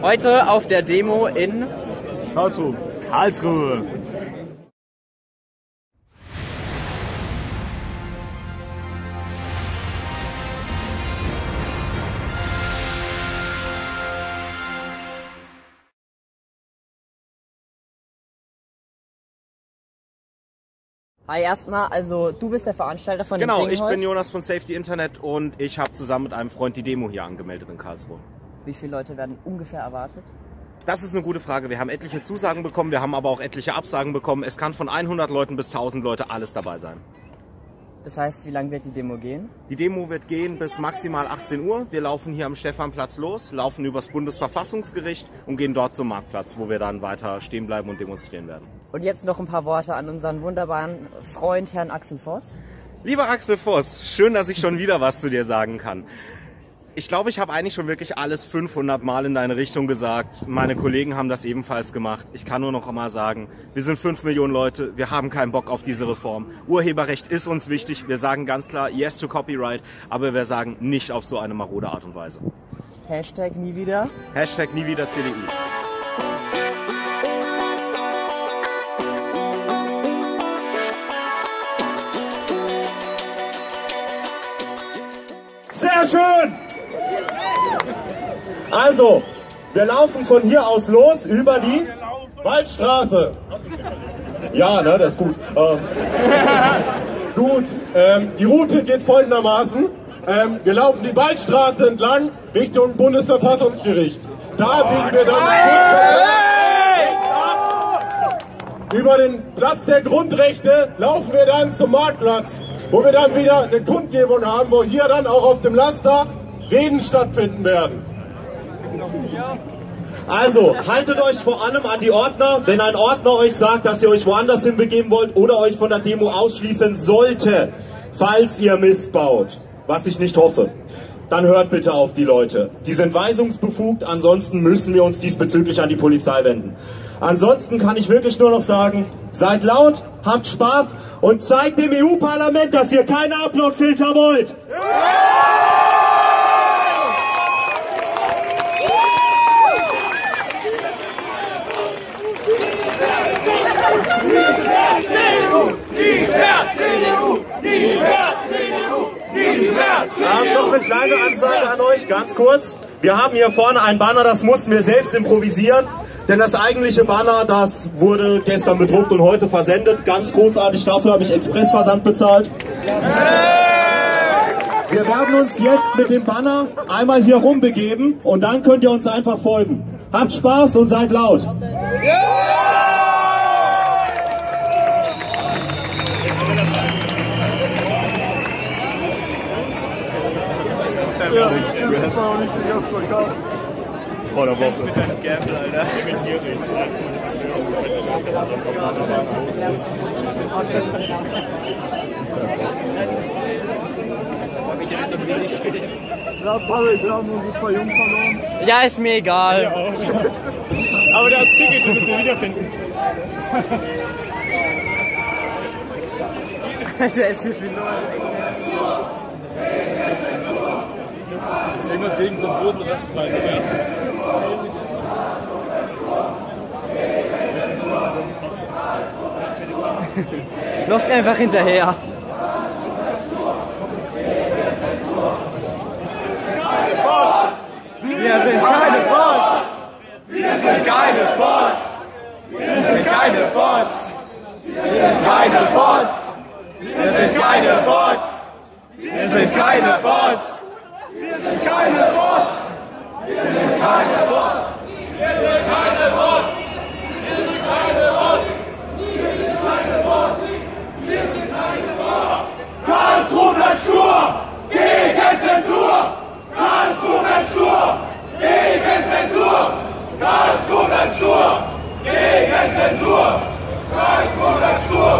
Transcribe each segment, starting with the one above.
Heute auf der Demo in Karlsruhe. Karlsruhe. Hi, erstmal, also du bist der Veranstalter von Genau, dem Ding ich bin. Jonas von Safety Internet und ich habe zusammen mit einem Freund die Demo hier angemeldet in Karlsruhe. Wie viele Leute werden ungefähr erwartet? Das ist eine gute Frage. Wir haben etliche Zusagen bekommen, wir haben aber auch etliche Absagen bekommen. Es kann von 100 Leuten bis 1000 Leute alles dabei sein. Das heißt, wie lange wird die Demo gehen? Die Demo wird gehen bis maximal 18 Uhr. Wir laufen hier am Stephanplatz los, laufen übers Bundesverfassungsgericht und gehen dort zum Marktplatz, wo wir dann weiter stehen bleiben und demonstrieren werden. Und jetzt noch ein paar Worte an unseren wunderbaren Freund, Herrn Axel Voss. Lieber Axel Voss, schön, dass ich schon wieder was zu dir sagen kann. Ich glaube, ich habe eigentlich schon wirklich alles 500 Mal in deine Richtung gesagt. Meine Kollegen haben das ebenfalls gemacht. Ich kann nur noch einmal sagen, wir sind 5 Millionen Leute, wir haben keinen Bock auf diese Reform. Urheberrecht ist uns wichtig. Wir sagen ganz klar Yes to Copyright, aber wir sagen nicht auf so eine marode Art und Weise. Hashtag nie wieder. Hashtag nie wieder CDU. Sehr schön! Also, wir laufen von hier aus los über die Waldstraße. Ja, ne, das ist gut. Ähm, gut, ähm, die Route geht folgendermaßen. Ähm, wir laufen die Waldstraße entlang Richtung Bundesverfassungsgericht. Da biegen wir dann über den Platz der Grundrechte laufen wir dann zum Marktplatz, wo wir dann wieder eine Kundgebung haben, wo hier dann auch auf dem Laster Reden stattfinden werden. Also, haltet euch vor allem an die Ordner. Wenn ein Ordner euch sagt, dass ihr euch woanders hinbegeben wollt oder euch von der Demo ausschließen sollte, falls ihr missbaut, was ich nicht hoffe, dann hört bitte auf die Leute. Die sind weisungsbefugt, ansonsten müssen wir uns diesbezüglich an die Polizei wenden. Ansonsten kann ich wirklich nur noch sagen, seid laut, habt Spaß und zeigt dem EU-Parlament, dass ihr keine Upload-Filter wollt. Ähm, noch eine kleine Ansage an euch, ganz kurz. Wir haben hier vorne ein Banner, das mussten wir selbst improvisieren. Denn das eigentliche Banner, das wurde gestern bedruckt und heute versendet. Ganz großartig, dafür habe ich Expressversand bezahlt. Wir werden uns jetzt mit dem Banner einmal hier rumbegeben und dann könnt ihr uns einfach folgen. Habt Spaß und seid laut. Ja, das ist auch nicht so oft verkauft. Oh, der Woche. Mit deinem Gamble, Alter. Imitiere ich. Ja, Pavel, wir haben uns zwei Jungs verloren. Ja, ist mir egal. Ja, auch. Aber das Ticket, du musst du wiederfinden. Alter, ist nicht viel los. Gegen Zensur und Rechtszeit. Läuft einfach hinterher. Wir sind keine Bots! Wir sind keine Bots! Wir sind keine Bots! Wir sind keine Bots! Wir sind keine Bots! Wir sind keine Bots! Keine Bots! Wir sind keine Bots! Wir sind keine Bots! Wir sind keine Bots! Wir sind keine Bots! Wir sind keine Bots! Karlsruhe bleibt stur! Gegen Zensur! Karlsruhe bleibt stur! Gegen Zensur! Karlsruhe bleibt stur! Gegen Zensur! Karlsruhe bleibt stur!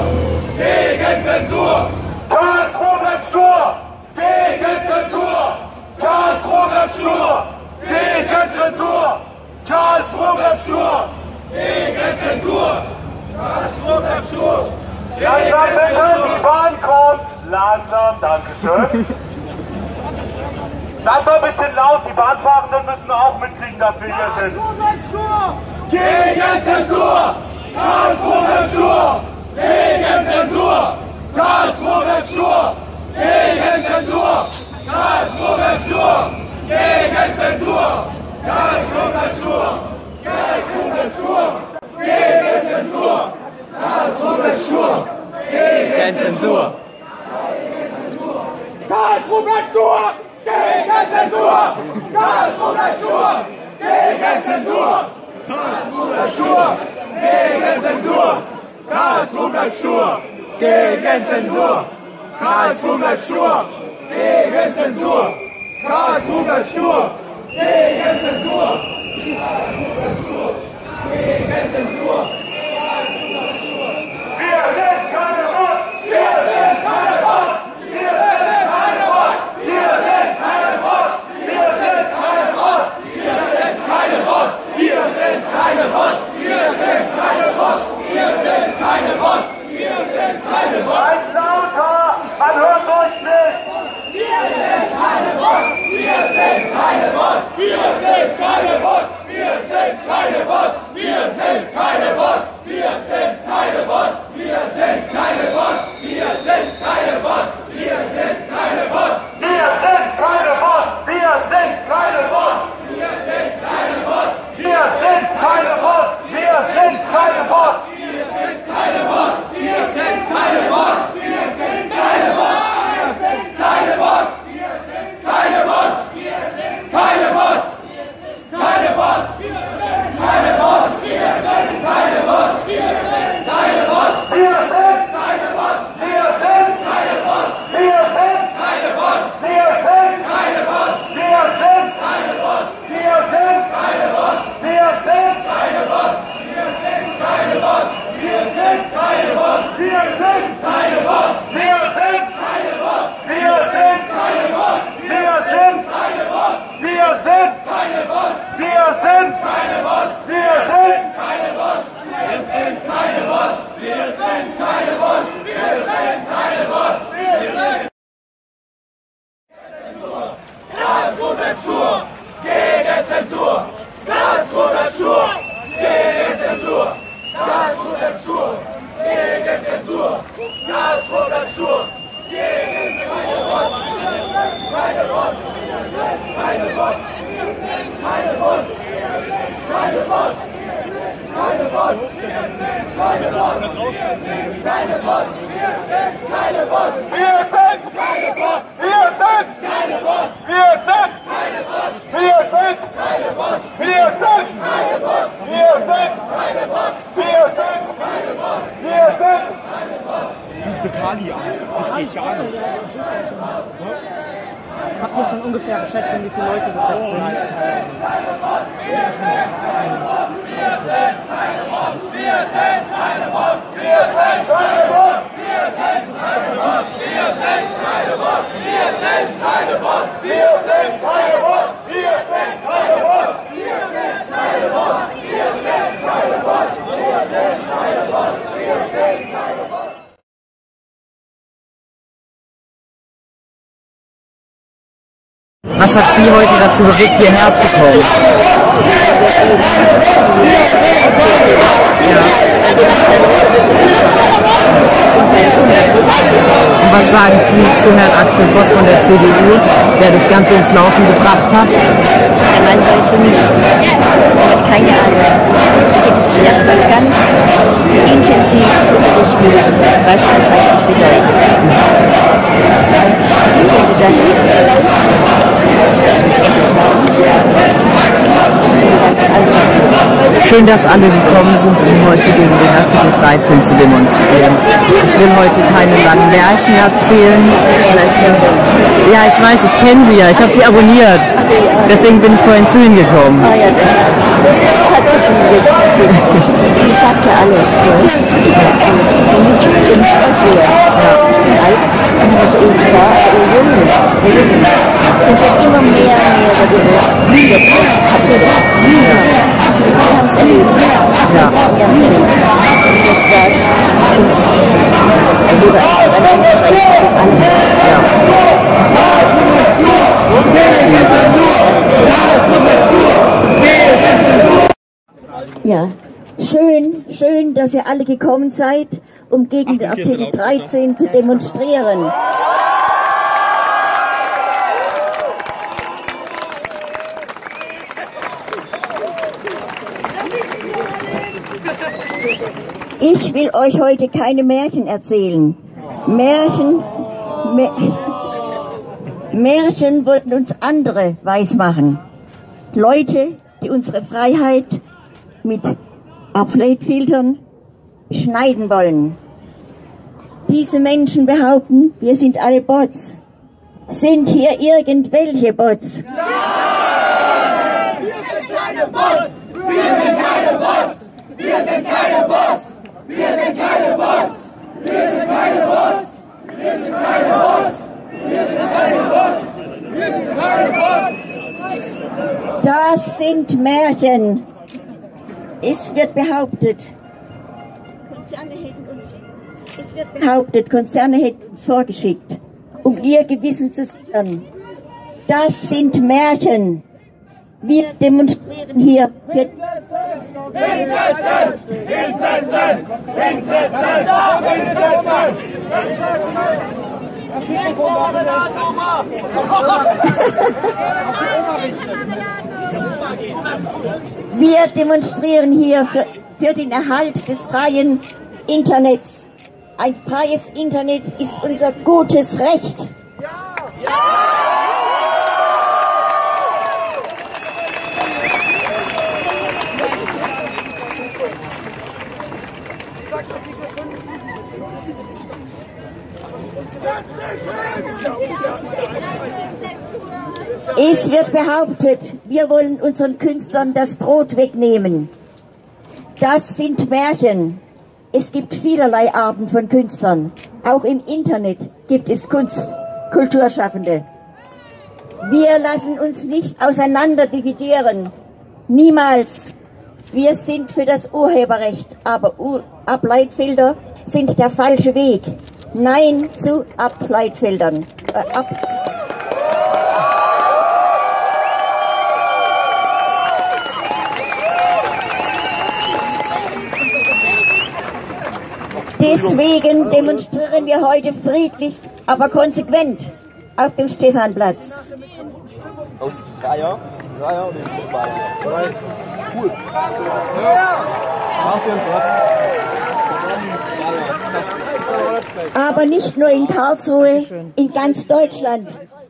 Gegen Zensur! Karlsruhe bleibt stur! Gegen Zensur! Karlsruhe bleibt stur! Gegen Zensur! Karlsruhe bleibt stur! Gegen Zensur! Karlsruhe bleibt stur! Langsam bitte, die Bahn kommt! Langsam, Dankeschön! Seid doch ein bisschen laut, die Bahnfahrenden müssen auch mitkriegen, dass wir hier sind. Gegen Zensur! Karlsruhe Stur! Gegen Zensur! Karlsruhe Stur! Gegen Zensur! Karlsruhe Stur! Gegen Zensur! Karlsruhe Stur! Karlsruhe Stur! Gegen Zensur! Gegen Zensur! Akupunktur gegen Zensur! Karlsruher Schur gegen Zensur! Karlsruher Schur gegen Zensur! Karlsruher Schur gegen Zensur! Karlsruher Schur gegen Zensur! Karlsruher Schur gegen Zensur! Karlsruher Schur gegen Zensur! Wir sind keine Rost! Wir sind Kali an. Das geht gar nicht. Habt ihr schon ungefähr Schätzung, wie viele Leute das jetzt sind? Wir sind keine Bots! Wir sind keine Bots! Was hat Sie heute dazu bewegt, hierher zu kommen? Und was sagen Sie zu Herrn Axel Voss von der CDU, der das Ganze ins Laufen gebracht hat? Der Mann weiß nichts. Keine Ahnung. Da gibt es erstmal ganz intensiv müssen, was das eigentlich bedeutet. Das. Schön, dass alle gekommen sind, um heute gegen den Artikel 13 zu demonstrieren. Ich will heute keine langen Märchen erzählen. Ja, ich weiß, ich kenne sie ja. Ich habe sie abonniert. Deswegen bin ich vorhin zu Ihnen gekommen. Ah ja, ich hatte so viel. Die sagt ja alles. Gell? Die sagt alles. Ich bin so viel. Ich bin alt und was eben da, aber jung. jung. Und ich habe immer mehr ja. Ja, schön, schön, dass ihr alle gekommen seid, um gegen den Artikel 13 zu demonstrieren. Ich will euch heute keine Märchen erzählen. Märchen, Mä Märchen wollten uns andere weismachen. Leute, die unsere Freiheit mit Upload-Filtern schneiden wollen. Diese Menschen behaupten, wir sind alle Bots. Sind hier irgendwelche Bots? Wir sind keine Bots! Wir sind keine Bots! Wir sind keine Bots! Wir sind keine Bots! Wir sind keine Bots! Wir sind keine Bots! Wir sind keine Bots! Wir sind keine Bots! Das sind Märchen. Es wird behauptet, Konzerne hätten uns, es wird behauptet, Konzerne hätten uns vorgeschickt, um ihr Gewissen zu sichern. Das sind Märchen. Wir demonstrieren hier Hinsetzen! Hinsetzen! Hinsetzen! Hinsetzen! Wir demonstrieren hier für, für den Erhalt des freien Internets. Ein freies Internet ist unser gutes Recht. Es wird behauptet, wir wollen unseren Künstlern das Brot wegnehmen. Das sind Märchen. Es gibt vielerlei Arten von Künstlern. Auch im Internet gibt es Kunst, Kulturschaffende. Wir lassen uns nicht auseinander dividieren. Niemals. Wir sind für das Urheberrecht, aber Ur Ableitfelder sind der falsche Weg. Nein zu Ableitfeldern. Äh, ab Deswegen demonstrieren wir heute friedlich, aber konsequent auf dem Stephanplatz. Aus Dreier. Dreier und. Cool. Aber nicht nur in Karlsruhe, in ganz Deutschland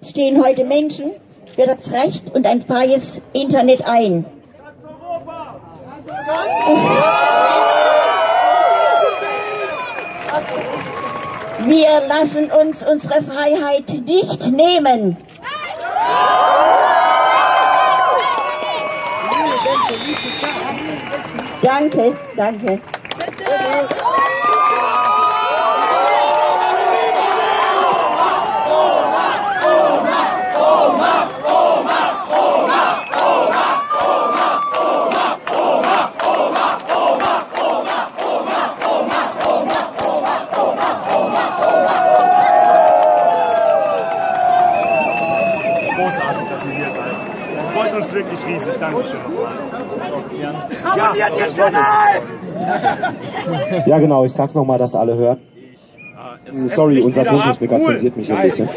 stehen heute Menschen für das Recht und ein freies Internet ein. Wir lassen uns unsere Freiheit nicht nehmen. Danke, danke. Großartig, dass ihr hier seid. Freut uns wirklich riesig. Dankeschön nochmal. Ja, genau, ich sag's nochmal, dass alle hören. Sorry, unser. Tontechniker Cool. zensiert mich ein bisschen.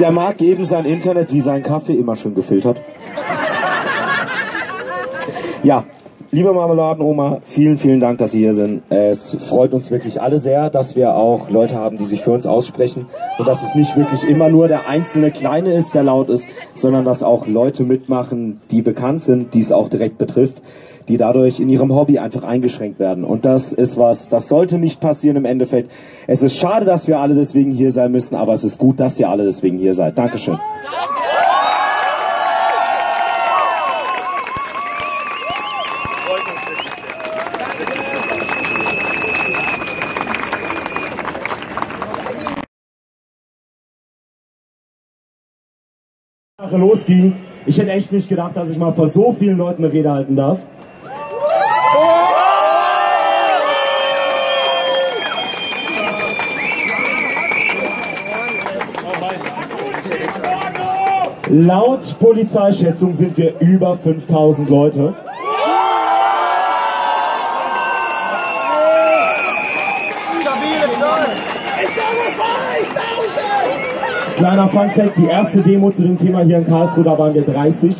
Der mag eben sein Internet wie sein Kaffee immer schön gefiltert. Ja, liebe Marmeladenoma, vielen, vielen Dank, dass Sie hier sind. Es freut uns wirklich alle sehr, dass wir auch Leute haben, die sich für uns aussprechen und dass es nicht wirklich immer nur der einzelne Kleine ist, der laut ist, sondern dass auch Leute mitmachen, die bekannt sind, die es auch direkt betrifft die dadurch in ihrem Hobby einfach eingeschränkt werden. Und das ist was, das sollte nicht passieren im Endeffekt. Es ist schade, dass wir alle deswegen hier sein müssen, aber es ist gut, dass ihr alle deswegen hier seid. Dankeschön. Freut uns wirklich sehr. Sache losging, ich hätte echt nicht gedacht, dass ich mal vor so vielen Leuten eine Rede halten darf. Laut Polizeischätzung sind wir über 5000 Leute. Kleiner Funfact, die erste Demo zu dem Thema hier in Karlsruhe, da waren wir 30.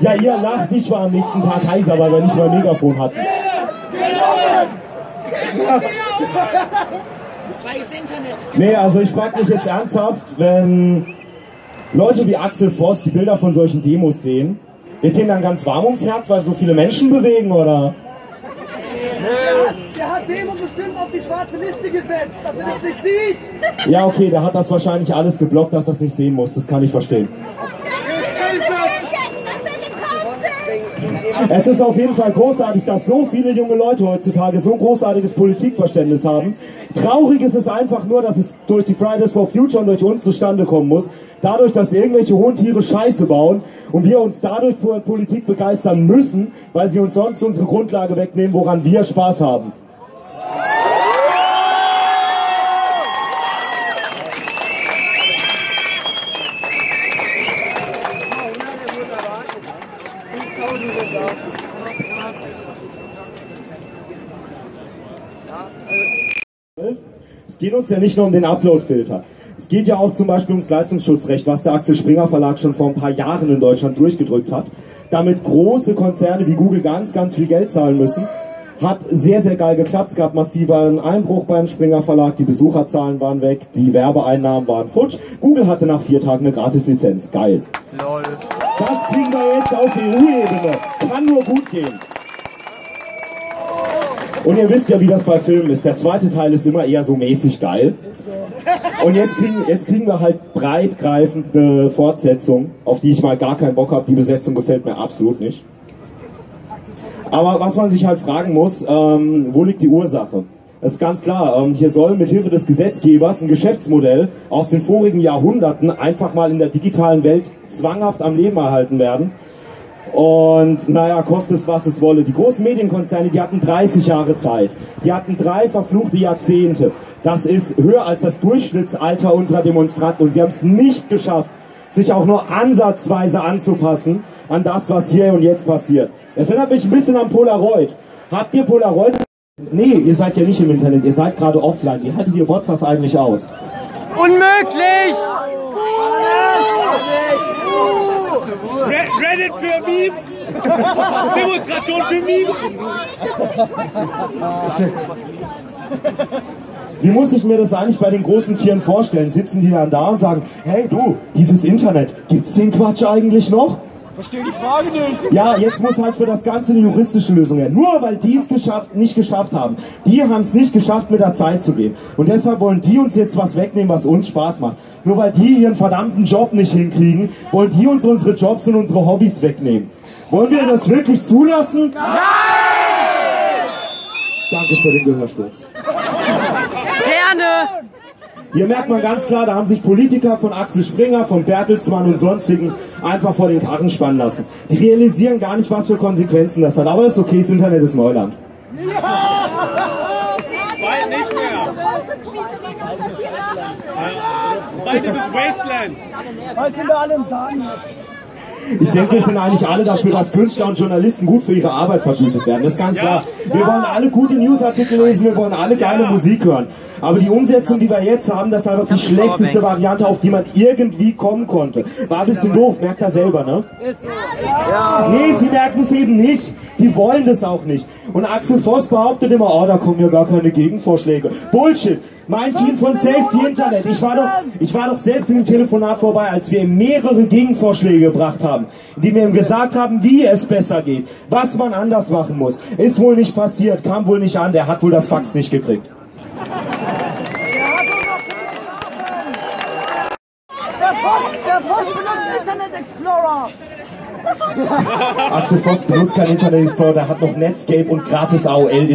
Ja, ihr lacht, ich war am nächsten Tag heiser, weil wir nicht mal ein Megafon hatten. Nee, also ich frage mich jetzt ernsthaft, wenn Leute wie Axel Voss die Bilder von solchen Demos sehen, wird denen dann ganz warm ums Herz, weil so viele Menschen bewegen, oder? Der hat Demo bestimmt auf die schwarze Liste gesetzt, dass er das nicht sieht. Ja, okay, der hat das wahrscheinlich alles geblockt, dass er es nicht sehen muss. Das kann ich verstehen. Es ist auf jeden Fall großartig, dass so viele junge Leute heutzutage so ein großartiges Politikverständnis haben. Traurig ist es einfach nur, dass es durch die Fridays for Future und durch uns zustande kommen muss. Dadurch, dass irgendwelche hohen Tiere Scheiße bauen und wir uns dadurch für Politik begeistern müssen, weil sie uns sonst unsere Grundlage wegnehmen, woran wir Spaß haben. Es geht uns ja nicht nur um den Upload-Filter. Es geht ja auch zum Beispiel ums Leistungsschutzrecht, was der Axel Springer Verlag schon vor ein paar Jahren in Deutschland durchgedrückt hat. Damit große Konzerne wie Google ganz, ganz viel Geld zahlen müssen. Hat sehr, sehr geil geklappt. Es gab massiven Einbruch beim Springer Verlag. Die Besucherzahlen waren weg. Die Werbeeinnahmen waren futsch. Google hatte nach vier Tagen eine Gratislizenz. Geil. Lol. Das kriegen wir jetzt auf EU-Ebene. Kann nur gut gehen. Und ihr wisst ja, wie das bei Filmen ist. Der zweite Teil ist immer eher so mäßig geil. Und jetzt kriegen, jetzt kriegen wir halt breitgreifende Fortsetzungen, auf die ich mal gar keinen Bock habe. Die Besetzung gefällt mir absolut nicht. Aber was man sich halt fragen muss, ähm, wo liegt die Ursache? Das ist ganz klar, ähm, hier soll mit Hilfe des Gesetzgebers ein Geschäftsmodell aus den vorigen Jahrhunderten einfach mal in der digitalen Welt zwanghaft am Leben erhalten werden. Und naja, kostet es, was es wolle. Die großen Medienkonzerne, die hatten 30 Jahre Zeit. Die hatten drei verfluchte Jahrzehnte. Das ist höher als das Durchschnittsalter unserer Demonstranten. Und sie haben es nicht geschafft, sich auch nur ansatzweise anzupassen an das, was hier und jetzt passiert. Es erinnert mich ein bisschen an Polaroid. Habt ihr Polaroid? Nee, ihr seid ja nicht im Internet, ihr seid gerade offline. Wie haltet ihr WhatsApp eigentlich aus? Unmöglich! Reddit für Memes. Demonstration für Memes. Wie muss ich mir das eigentlich bei den großen Tieren vorstellen? Sitzen die dann da und sagen, hey du, dieses Internet, gibt's den Quatsch eigentlich noch? Verstehe die Frage nicht. Ja, jetzt muss halt für das Ganze eine juristische Lösung her. Nur weil die es geschafft, nicht geschafft haben. Die haben es nicht geschafft, mit der Zeit zu gehen. Und deshalb wollen die uns jetzt was wegnehmen, was uns Spaß macht. Nur weil die ihren verdammten Job nicht hinkriegen, wollen die uns unsere Jobs und unsere Hobbys wegnehmen. Wollen wir das wirklich zulassen? Nein! Danke für den Gehörsturz. Hier merkt man ganz klar, da haben sich Politiker von Axel Springer, von Bertelsmann und sonstigen einfach vor den Karren spannen lassen. Die realisieren gar nicht, was für Konsequenzen das hat. Aber das ist okay, das Internet ist Neuland. Bald nicht mehr. Bald ist es Wasteland. Heute sind wir alle im Darm. Ich denke, wir sind eigentlich alle dafür, dass Künstler und Journalisten gut für ihre Arbeit vergütet werden. Das ist ganz klar. Wir wollen alle gute Newsartikel lesen, wir wollen alle geile Musik hören. Aber die Umsetzung, die wir jetzt haben, das ist einfach die schlechteste Variante, auf die man irgendwie kommen konnte. War ein bisschen doof, merkt er selber, ne? Nee, sie merken es eben nicht. Die wollen das auch nicht. Und Axel Voss behauptet immer, oh, da kommen ja gar keine Gegenvorschläge. Bullshit. Mein Team von Safety Internet. Ich war doch, ich war doch selbst in dem Telefonat vorbei, als wir ihm mehrere Gegenvorschläge gebracht haben, die mir ihm gesagt haben, wie es besser geht, was man anders machen muss. Ist wohl nicht passiert, kam wohl nicht an, der hat wohl das Fax nicht gekriegt. Der Voss, benutzt Internet Explorer. Axel Voss benutzt kein Internet Explorer, der hat noch Netscape und gratis AOL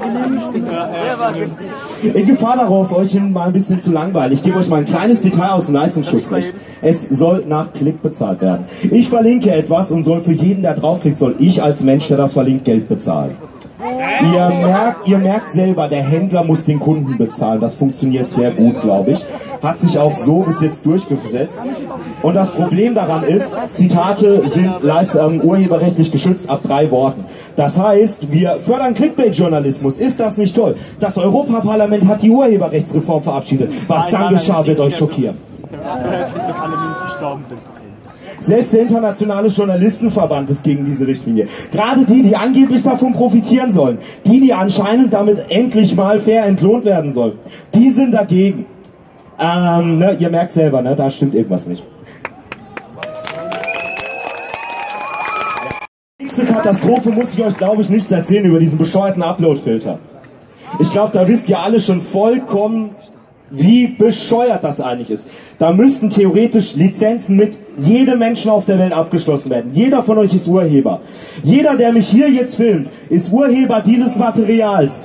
CDs. In Gefahr darauf, euch mal ein bisschen zu langweilig. Ich gebe euch mal ein kleines Detail aus dem Leistungsschutzrecht. Es soll nach Klick bezahlt werden. Ich verlinke etwas und soll für jeden, der draufklickt, soll ich als Mensch, der das verlinkt, Geld bezahlen. Ihr merkt, ihr merkt selber, der Händler muss den Kunden bezahlen. Das funktioniert sehr gut, glaube ich. Hat sich auch so bis jetzt durchgesetzt. Und das Problem daran ist, Zitate sind ähm, urheberrechtlich geschützt ab drei Worten. Das heißt, wir fördern Clickbait-Journalismus. Ist das nicht toll? Das Europaparlament hat die Urheberrechtsreform verabschiedet. Was dann geschah, wird euch schockieren. Selbst der internationale Journalistenverband ist gegen diese Richtlinie. Gerade die, die angeblich davon profitieren sollen, die, die anscheinend damit endlich mal fair entlohnt werden sollen, die sind dagegen. Ähm, ne, ihr merkt selber, ne, da stimmt irgendwas nicht. Nächste Katastrophe muss ich euch, glaube ich, nichts erzählen über diesen bescheuerten Upload-Filter. Ich glaube, da wisst ihr alle schon vollkommen, wie bescheuert das eigentlich ist. Da müssten theoretisch Lizenzen mit jedem Menschen auf der Welt abgeschlossen werden. Jeder von euch ist Urheber. Jeder, der mich hier jetzt filmt, ist Urheber dieses Materials.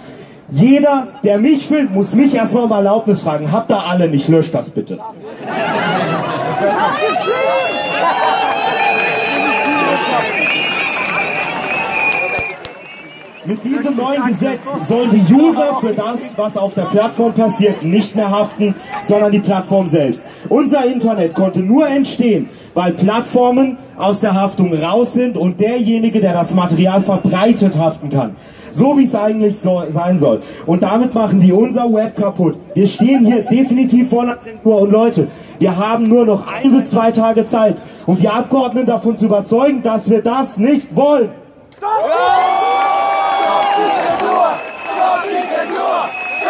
Jeder, der mich filmt, muss mich erstmal um Erlaubnis fragen. Habt ihr alle nicht, löscht das bitte. Mit diesem neuen Gesetz sollen die User für das, was auf der Plattform passiert, nicht mehr haften, sondern die Plattform selbst. Unser Internet konnte nur entstehen, weil Plattformen aus der Haftung raus sind und derjenige, der das Material verbreitet, haften kann. So wie es eigentlich so sein soll. Und damit machen die unser Web kaputt. Wir stehen hier definitiv vor einer Zensur. Und Leute, wir haben nur noch ein bis zwei Tage Zeit, um die Abgeordneten davon zu überzeugen, dass wir das nicht wollen.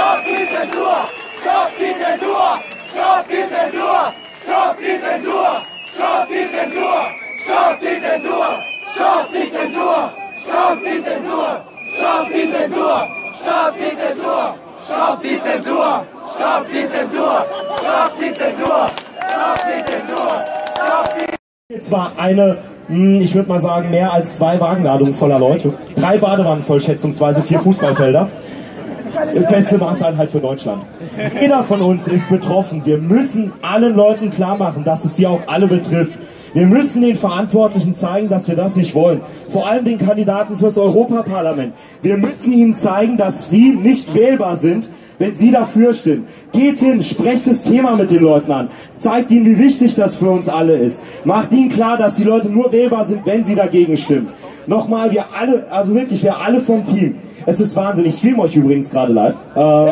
Stopp die Zensur! Stopp die Zensur! Stopp die Zensur! Stopp die Zensur! Stopp die Zensur! Stopp die Zensur! Stopp die Zensur! Stopp die Zensur! Stopp die Zensur! Stopp die Zensur! Stopp die Zensur! Stopp die Zensur! Stopp die Zensur! Stopp die Zensur! Stopp die Jetzt war eine, hm, ich würde mal sagen, mehr als zwei Wagenladungen voller Leute. Drei Badewannen voll, schätzungsweise vier Fußballfelder. Beste Maßeinheit halt für Deutschland. Jeder von uns ist betroffen. Wir müssen allen Leuten klar machen, dass es sie auch alle betrifft. Wir müssen den Verantwortlichen zeigen, dass wir das nicht wollen. Vor allem den Kandidaten fürs Europaparlament. Wir müssen ihnen zeigen, dass sie nicht wählbar sind, wenn sie dafür stimmen. Geht hin, sprecht das Thema mit den Leuten an. Zeigt ihnen, wie wichtig das für uns alle ist. Macht ihnen klar, dass die Leute nur wählbar sind, wenn sie dagegen stimmen. Nochmal, wir alle, also wirklich, wir alle vom Team. Es ist Wahnsinn. Ich streame euch übrigens gerade live. Ähm,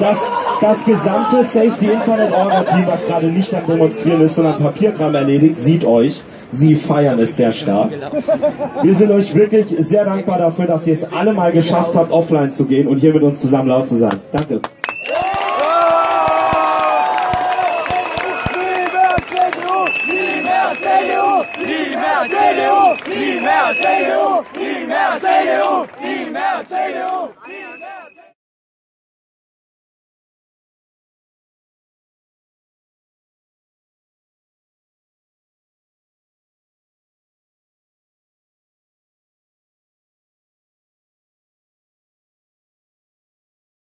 das, das gesamte Safety Internet Orga Team, was gerade nicht am Demonstrieren ist, sondern Papierkram erledigt, sieht euch. Sie feiern es sehr stark. Wir sind euch wirklich sehr dankbar dafür, dass ihr es alle mal geschafft habt, offline zu gehen und hier mit uns zusammen laut zu sein. Danke. CDU! Nie mehr CDU!